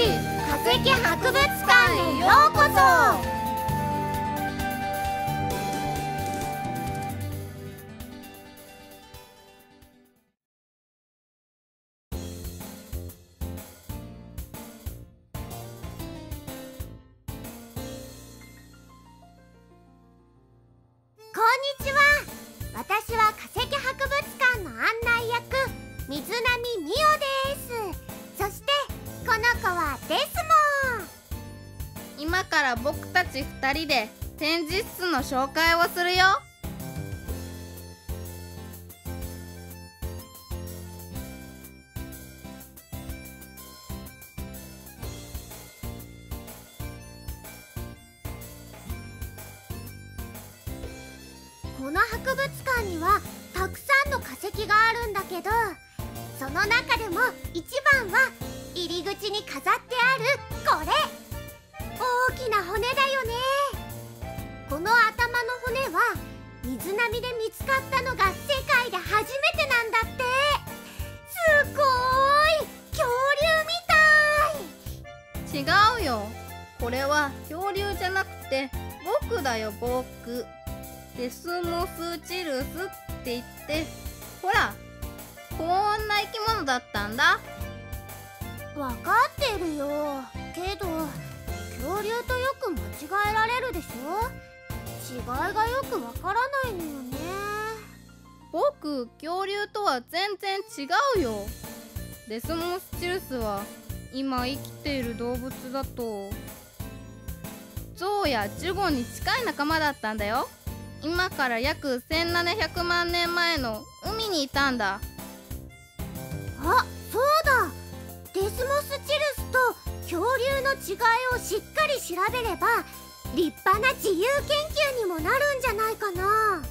市化石博物館へようこそ。こんにちは。私は化石博物館の案内役水波美代子はデスモン今から僕たち2人で展示室の紹介をするよ。この博物館にはたくさんの化石があるんだけどその中でも一番は入り口に飾ってあるこれ。大きな骨だよね。この頭の骨は水波で見つかったのが世界で初めてなんだって。すごーい。恐竜みたい。違うよ。これは恐竜じゃなくて僕だよ僕。デスモスチルスって言って。ほらこんな生き物だったんだ。わかってるよ。けど恐竜とよく間違えられるでしょ？違いがよくわからないのよね。僕恐竜とは全然違うよ。デスモスチルスは今生きている動物だとゾウやジュゴンに近い仲間だったんだよ。今から約1700万年前の海にいたんだ。あそうだデスモスチルスと恐竜の違いをしっかり調べれば立派な自由研究にもなるんじゃないかな。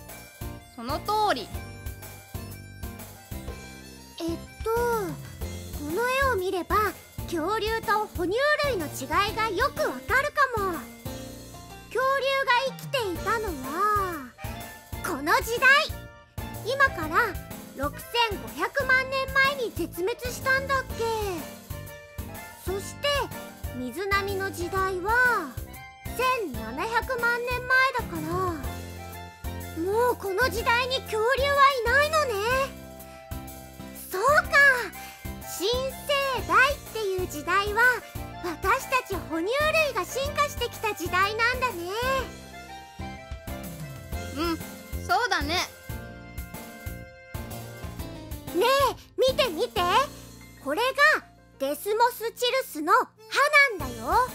その通り。えっとこの絵を見れば恐竜と哺乳類の違いがよくわかるかも。恐竜が生きていたのはこの時代。今から6500万年前に絶滅したんだっけそして水波の時代は1700万年前だからもうこの時代に恐竜はいないのね。そうか新生代っていう時代は私たち哺乳類が進化してきた時代なんだね。うんそうだね。ねえ見て見て。これがデスモスチルスの歯なんだよ。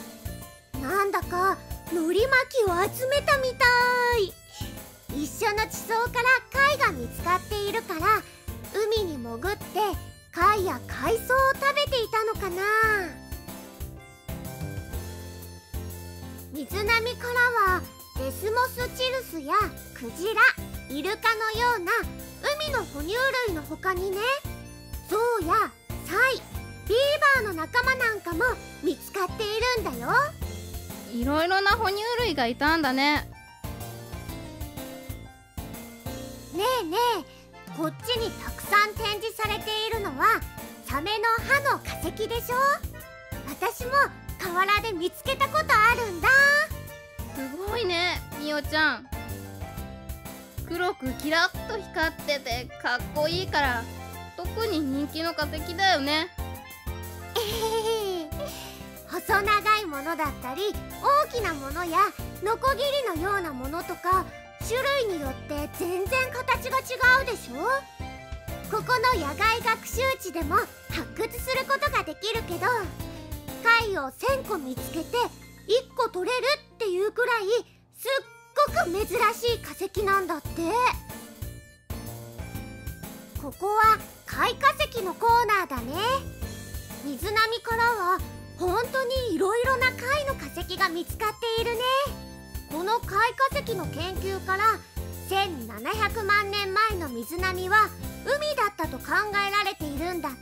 なんだかのり巻きを集めたみたい。一緒の地層から貝が見つかっているから海に潜って貝や海藻を食べていたのかな。水波からはデスモスチルスやクジライルカのような海の哺乳類の他にねゾウやサイビーバーの仲間なんかも見つかっているんだよ。いろいろな哺乳類がいたんだね。ねえねえこっちにたくさん展示されているのはサメの歯の化石でしょ？私も河原で見つけたことあるんだ。すごいねみおちゃん。黒くキラッと光っててかっこいいから特に人気の化石だよね 細長いものだったり大きなものやノコギリのようなものとか種類によって全然形が違うでしょ？ここの野外学習地でも発掘することができるけど貝を1000個見つけて1個取れるっていうくらいすっごく珍しい化石なんだって。ここは貝化石のコーナーだね。本当にいろいろな貝の化石が見つかっているね。この貝化石の研究から1700万年前の水波は海だったと考えられているんだって。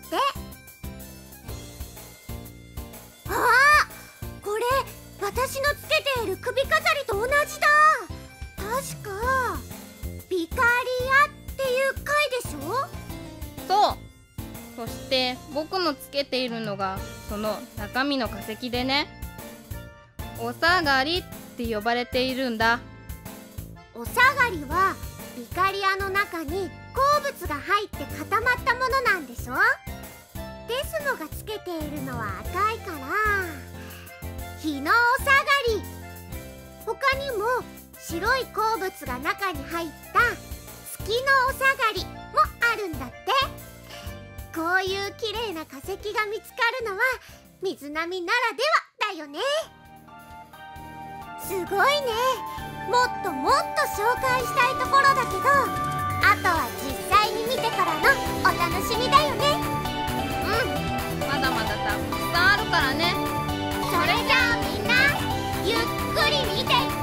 ああこれ私のつけている首飾りと同じだ。確かビカリアっていう貝でしょ？そう。そして僕のつけているのがその中身の化石でね。お下がりって呼ばれているんだ。お下がりはビカリアの中に鉱物が入って固まったものなんでしょ？デスモがつけているのは赤いから日のお下がり。他にも白い鉱物が中に入った月のお下がりもあるんだって。こういう綺麗な化石が見つかるのは水波ならではだよね。すごいね。もっともっと紹介したいところだけどあとは実際に見てからのお楽しみだよね。うん。まだまだたくさんあるからね。それじゃあみんなゆっくり見て。いて